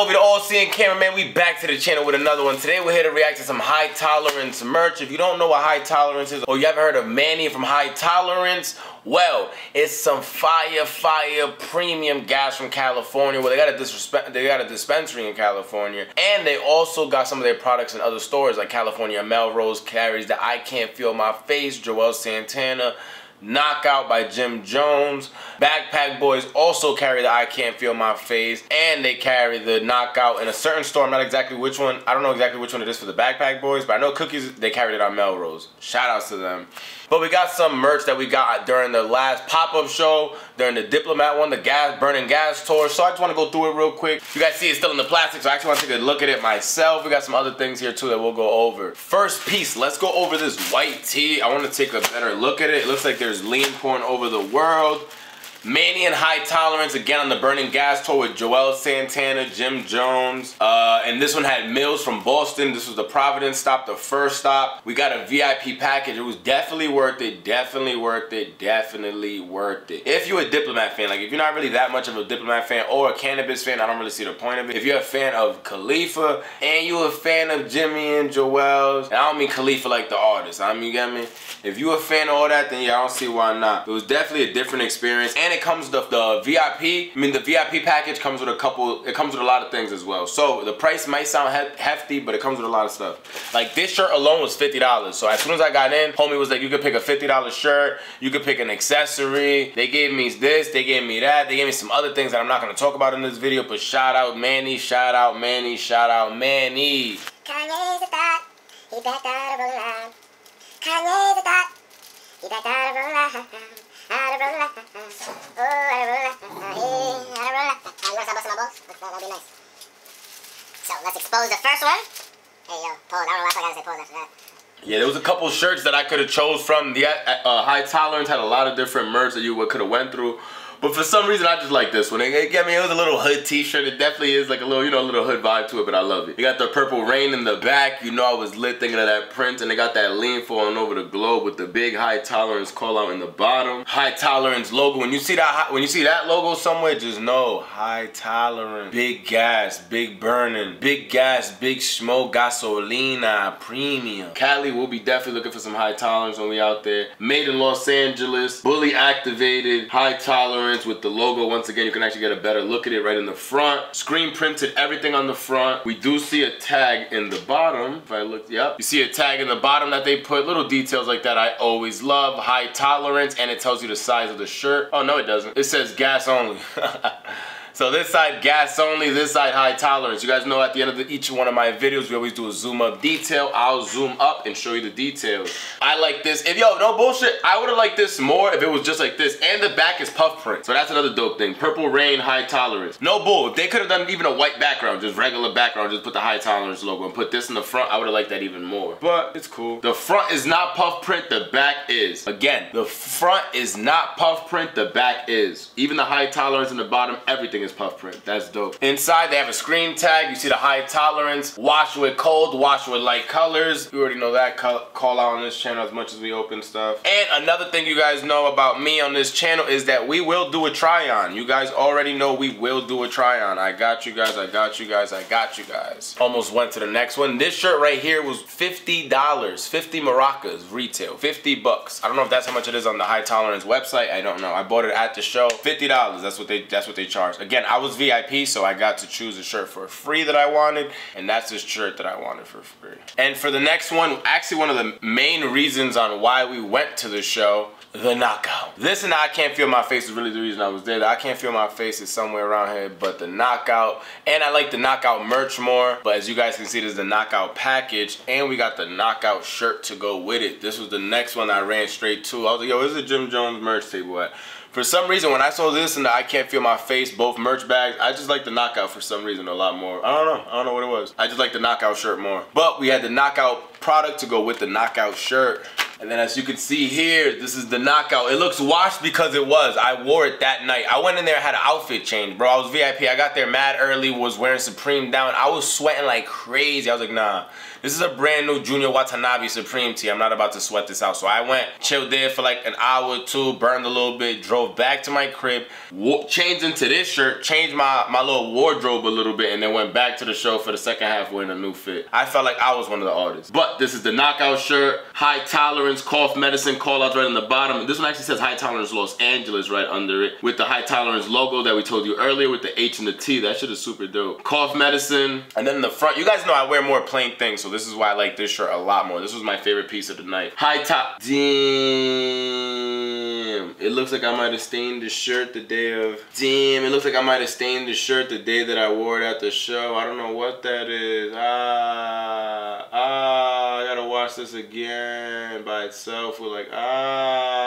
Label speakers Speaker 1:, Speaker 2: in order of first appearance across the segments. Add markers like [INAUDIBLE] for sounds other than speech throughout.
Speaker 1: Ovi, the all-seeing cameraman. We back to the channel with another one. Today we're here to react to some high tolerance merch. If you don't know what high tolerance is, or you haven't heard of Manny from High Tolerance, well, it's some fire, fire premium gas from California. Well, they got a they got a dispensary in California, and they also got some of their products in other stores like California Melrose carries the I Can't Feel My Face, Juelz Santana. Knockout by Jim Jones. Backpack Boys also carry the I Can't Feel My Face and they carry the Knockout in a certain store. Not exactly which one. I don't know exactly which one it is for the Backpack Boys, but I know Cookies, they carried it on Melrose. Shout outs to them. But we got some merch that we got during the last pop-up show, during the Diplomat one, the gas burning gas tour. So I just want to go through it real quick. You guys see it's still in the plastic, so I actually want to take a look at it myself. We got some other things here too that we'll go over. First piece, let's go over this white tee. I want to take a better look at it. It looks like there's lean pouring over the world. Manny and High Tolerance again on the Burning Gas tour with Juelz Santana, Jim Jones. Uh, and this one had Millyz from Boston. This was the Providence stop, the first stop. We got a VIP package. It was definitely worth it, definitely worth it, definitely worth it. If you're a Diplomat fan, like if you're not really that much of a Diplomat fan or a cannabis fan, I don't really see the point of it. If you're a fan of Khalifa and you're a fan of Jimmy and Juelz, and I don't mean Khalifa like the artist, I mean, you get me? If you're a fan of all that, then yeah, I don't see why not. It was definitely a different experience. And it comes the, the VIP, I mean the VIP package comes with a couple, it comes with a lot of things as well. So the price might sound he hefty, but it comes with a lot of stuff. Like this shirt alone was $50. So as soon as I got in, homie was like, you could pick a $50 shirt, you could pick an accessory. They gave me this, they gave me that, they gave me some other things that I'm not gonna talk about in this video, but shout out Manny, shout out Manny, shout out Manny. Kanye's a thought, he backed out of a line. Kanye's a thought, he backed out of a line. So let's expose the first one. Yeah, there was a couple shirts that I could have chose from. The uh, High Tolerance had a lot of different merch that you could have went through. But for some reason, I just like this one. It, it, I mean, it was a little hood t-shirt. It definitely is like a little, you know, a little hood vibe to it, but I love it. You got the purple rain in the back. You know I was lit thinking of that print. And they got that lean falling over the globe with the big high tolerance call out in the bottom. High tolerance logo. When you see that when you see that logo somewhere, just know high tolerance. Big gas, big burning. Big gas, big smoke, gasolina, premium. Cali will be definitely looking for some high tolerance when we out there. Made in Los Angeles. Bully activated. High tolerance with the logo. Once again, you can actually get a better look at it right in the front. Screen printed everything on the front. We do see a tag in the bottom. If I look, yep. You see a tag in the bottom that they put. Little details like that I always love. High tolerance and it tells you the size of the shirt. Oh, no it doesn't. It says gas only. [LAUGHS] So this side gas only, this side high tolerance. You guys know at the end of the, each one of my videos, we always do a zoom up detail. I'll zoom up and show you the details. I like this. If yo, no bullshit, I would have liked this more if it was just like this. And the back is puff print. So that's another dope thing. Purple rain, high tolerance. No bull. They could have done even a white background, just regular background, just put the high tolerance logo and put this in the front, I would have liked that even more. But it's cool. The front is not puff print, the back is. Again, the front is not puff print, the back is. Even the high tolerance in the bottom, everything is is puff print. That's dope. Inside, they have a screen tag. You see the high tolerance. Wash with cold, wash with light colors. You already know that call out on this channel as much as we open stuff. And another thing you guys know about me on this channel is that we will do a try-on. You guys already know we will do a try-on. I got you guys, I got you guys, I got you guys. Almost went to the next one. This shirt right here was $50. 50 maracas retail. 50 bucks. I don't know if that's how much it is on the high tolerance website. I don't know. I bought it at the show. $50. That's what they that's what they charge. Again, I was VIP, so I got to choose a shirt for free that I wanted, and that's this shirt that I wanted for free. And for the next one, actually one of the main reasons on why we went to the show, the knockout. This and I Can't Feel My Face is really the reason I was there. I Can't Feel My Face is somewhere around here, but the knockout, and I like the knockout merch more, but as you guys can see, there's the knockout package, and we got the knockout shirt to go with it. This was the next one I ran straight to. I was like, yo, where's the Jim Jones merch table at? For some reason, when I saw this and I Can't Feel My Face, both merch bags, I just like the knockout for some reason a lot more. I don't know. I don't know what it was. I just like the knockout shirt more. But we had the knockout product to go with the knockout shirt. And then as you can see here, this is the knockout. It looks washed because it was. I wore it that night. I went in there, had an outfit change, bro. I was VIP. I got there mad early, was wearing Supreme down. I was sweating like crazy. I was like, nah. This is a brand new Junya Watanabe Supreme tee. I'm not about to sweat this out. So I went, chilled there for like an hour or two, burned a little bit, drove back to my crib, changed into this shirt, changed my, my little wardrobe a little bit, and then went back to the show for the second half wearing a new fit. I felt like I was one of the artists. But this is the knockout shirt, high tolerance, cough medicine, call outs right on the bottom. This one actually says high tolerance Los Angeles right under it with the high tolerance logo that we told you earlier with the H and the T. That shit is super dope. Cough medicine. And then the front, you guys know I wear more plain things, so this is why I like this shirt a lot more. This was my favorite piece of the night. High top. It looks like I might have stained the shirt the day of. Damn, it looks like I might have stained the shirt the day that I wore it at the show. I don't know what that is. Ah. Ah. I gotta watch this again by itself. We're like, ah.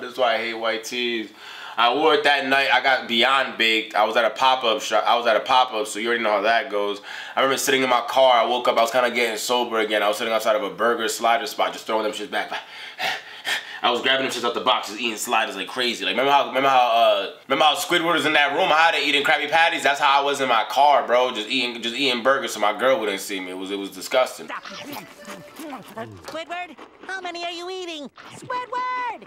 Speaker 1: This is why I hate white tees. I wore it that night. I got beyond baked. I was at a pop-up shop. I was at a pop-up, so you already know how that goes. I remember sitting in my car. I woke up. I was kind of getting sober again. I was sitting outside of a burger slider spot, just throwing them shit back. I was grabbing them shits out the boxes, eating sliders like crazy. Like remember how remember how uh remember how Squidward was in that room? How they eating Krabby Patties? That's how I was in my car, bro. Just eating just eating burgers so my girl wouldn't see me. It was it was disgusting.
Speaker 2: Squidward, how many are you eating? Squidward!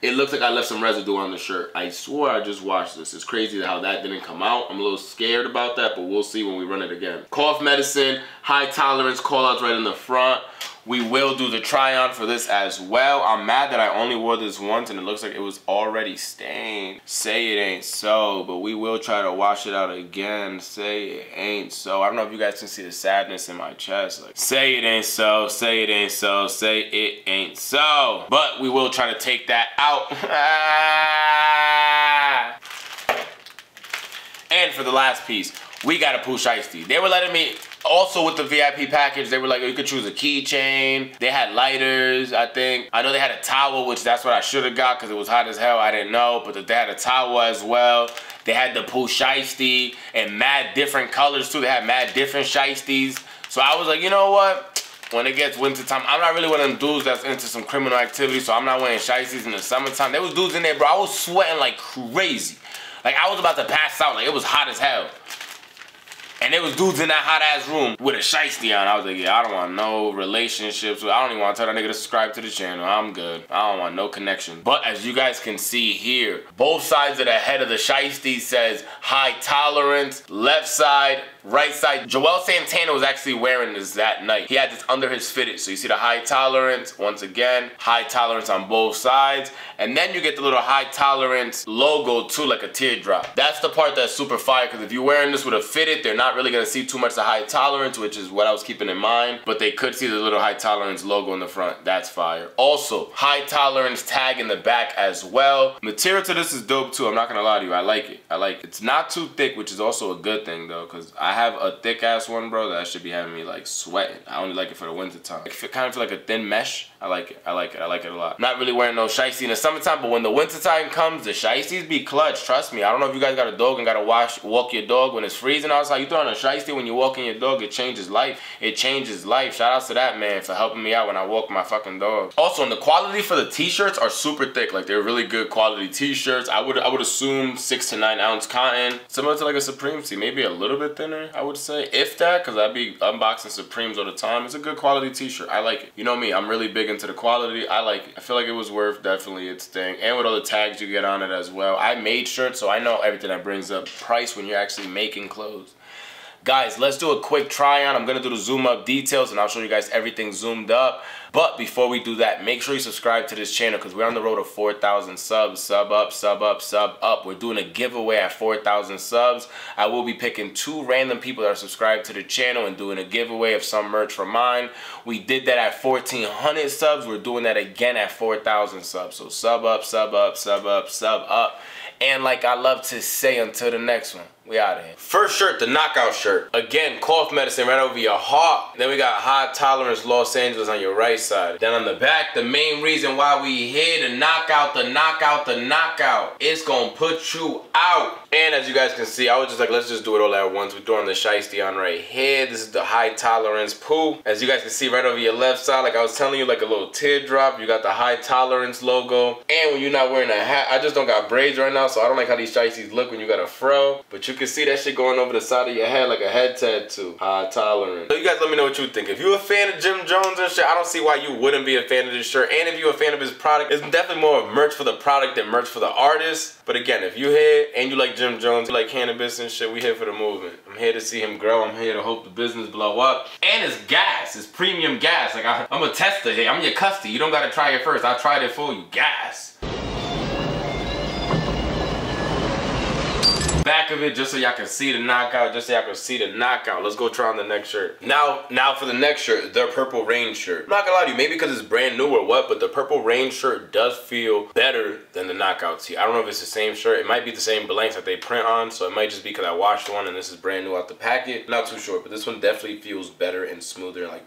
Speaker 1: It looks like I left some residue on the shirt. I swore I just washed this. It's crazy how that didn't come out. I'm a little scared about that, but we'll see when we run it again. Cough medicine, high tolerance, call outs right in the front. We will do the try on for this as well. I'm mad that I only wore this once and it looks like it was already stained. Say it ain't so, but we will try to wash it out again. Say it ain't so. I don't know if you guys can see the sadness in my chest. Like, say it ain't so, say it ain't so, say it ain't so. But we will try to take that out. [LAUGHS] and for the last piece, we got a Pooh Shiesty. They were letting me also with the VIP package, they were like, oh, you could choose a keychain. They had lighters, I think. I know they had a towel, which that's what I should have got because it was hot as hell. I didn't know, but they had a towel as well. They had the Pooh Shiesty and mad different colors too. They had mad different Shiesties. So I was like, you know what? When it gets winter time, I'm not really one of them dudes that's into some criminal activity, so I'm not wearing Shiesties in the summertime. There was dudes in there, bro. I was sweating like crazy. Like I was about to pass out. Like it was hot as hell. And there was dudes in that hot ass room with a shiesty on. I was like, yeah, I don't want no relationships. I don't even want to tell that nigga to subscribe to the channel. I'm good. I don't want no connection. But as you guys can see here, both sides of the head of the shiesty says high tolerance. Left side, right side. Juelz Santana was actually wearing this that night. He had this under his fitted. So you see the high tolerance, once again, high tolerance on both sides. And then you get the little high tolerance logo too, like a teardrop. That's the part that's super fire, because if you're wearing this with a fitted, they're not really gonna see too much of high tolerance, which is what I was keeping in mind, but they could see the little high tolerance logo in the front. That's fire. Also, high tolerance tag in the back as well. Material to this is dope too, I'm not gonna lie to you. I like it. I like it. It's not too thick, which is also a good thing though, because I have a thick ass one, bro, that should be having me like sweating. I only like it for the winter time. I kind of feel like a thin mesh. I like it. I like it. I like it a lot. Not really wearing no shiesty in the summertime, but when the winter time comes, the shiesties be clutch. Trust me. I don't know if you guys got a dog and gotta wash, walk your dog when it's freezing outside. You throw on a shiesty when you're walking your dog, it changes life. It changes life. Shout out to that man for helping me out when I walk my fucking dog. Also, and the quality for the t-shirts are super thick. Like they're really good quality t-shirts. I would I would assume six to nine ounce cotton, similar to like a Supreme tee, maybe a little bit thinner. I would say, if that, because I'd be unboxing Supremes all the time. It's a good quality t-shirt. I like it. You know me. I'm really big into the quality. I like it. I feel like it was worth definitely its thing. And with all the tags you get on it as well. I made shirts, so I know everything that brings up price when you're actually making clothes. Guys, let's do a quick try on. I'm gonna do the zoom up details and I'll show you guys everything zoomed up. But before we do that, make sure you subscribe to this channel because we're on the road to 4,000 subs. Sub up, sub up, sub up. We're doing a giveaway at 4,000 subs. I will be picking two random people that are subscribed to the channel and doing a giveaway of some merch from mine. We did that at 1,400 subs. We're doing that again at 4,000 subs. So sub up, sub up, sub up, sub up. And like I love to say, until the next one. We out of here. First shirt, the knockout shirt. Again, cough medicine right over your heart. Then we got high tolerance Los Angeles on your right right side. Then on the back, the main reason why we here to knock out the knockout, the knockout. It's gonna put you out. And as you guys can see, I was just like, let's just do it all at once. We're throwing the shiesty on right here. This is the high tolerance poo. As you guys can see right over your left side, like I was telling you, like a little teardrop. You got the high tolerance logo. And when you're not wearing a hat, I just don't got braids right now, so I don't like how these shiesties look when you got a fro. But you can see that shit going over the side of your head like a head tattoo. High tolerance. So you guys let me know what you think. If you're a fan of Jim Jones and shit, I don't see why you wouldn't be a fan of this shirt. And if you're a fan of his product, it's definitely more of merch for the product than merch for the artist. But again, if you here and you like Jim Jones, you like cannabis and shit, we here for the movement. I'm here to see him grow. I'm here to hope the business blow up. And it's gas. It's premium gas. Like I, am a tester here. I'm your customer. You don't gotta try it first. I tried it for you. Gas. Back of it just so y'all can see the knockout, just so y'all can see the knockout. Let's go try on the next shirt. Now, now for the next shirt, the Purple Rain shirt. I'm not gonna lie to you, maybe because it's brand new or what, but the Purple Rain shirt does feel better than the knockouts here. I don't know if it's the same shirt. It might be the same blanks that they print on, so it might just be because I washed one and this is brand new out the packet. Not too sure, but this one definitely feels better and smoother. Like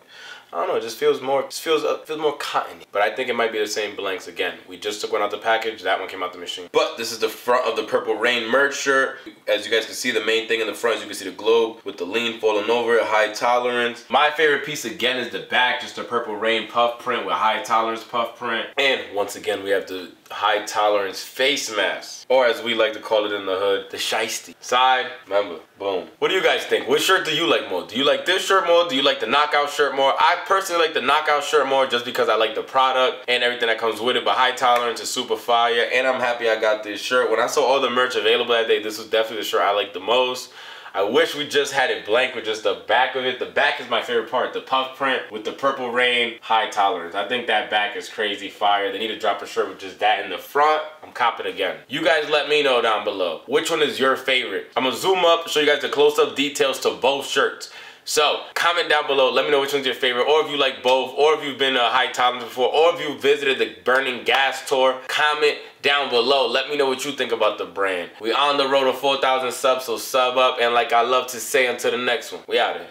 Speaker 1: I don't know, it just feels more, just feels, uh, feels more cottony. But I think it might be the same blanks again. We just took one out of the package, that one came out the machine. But this is the front of the Purple Rain merch shirt. As you guys can see, the main thing in the front is you can see the globe with the lean falling over high tolerance. My favorite piece again is the back, just a Purple Rain puff print with high tolerance puff print. And once again, we have the high tolerance face mask, or as we like to call it in the hood, the shiesty. Side, remember, boom. What do you guys think? What shirt do you like more? Do you like this shirt more? Do you like the knockout shirt more? I personally like the knockout shirt more just because I like the product and everything that comes with it, but high tolerance is super fire, and I'm happy I got this shirt. When I saw all the merch available that day, this was definitely the shirt I liked the most. I wish we just had it blank with just the back of it. The back is my favorite part. The puff print with the purple rain, high tolerance. I think that back is crazy fire. They need to drop a shirt with just that in the front. I'm copping again. You guys let me know down below. Which one is your favorite? I'm gonna zoom up, show you guys the close-up details to both shirts. So comment down below. Let me know which one's your favorite, or if you like both, or if you've been a high tolerance before, or if you visited the Burning Gas tour. Comment down below. Let me know what you think about the brand. We on the road to 4,000 subs, so sub up. And like I love to say, until the next one, we out here.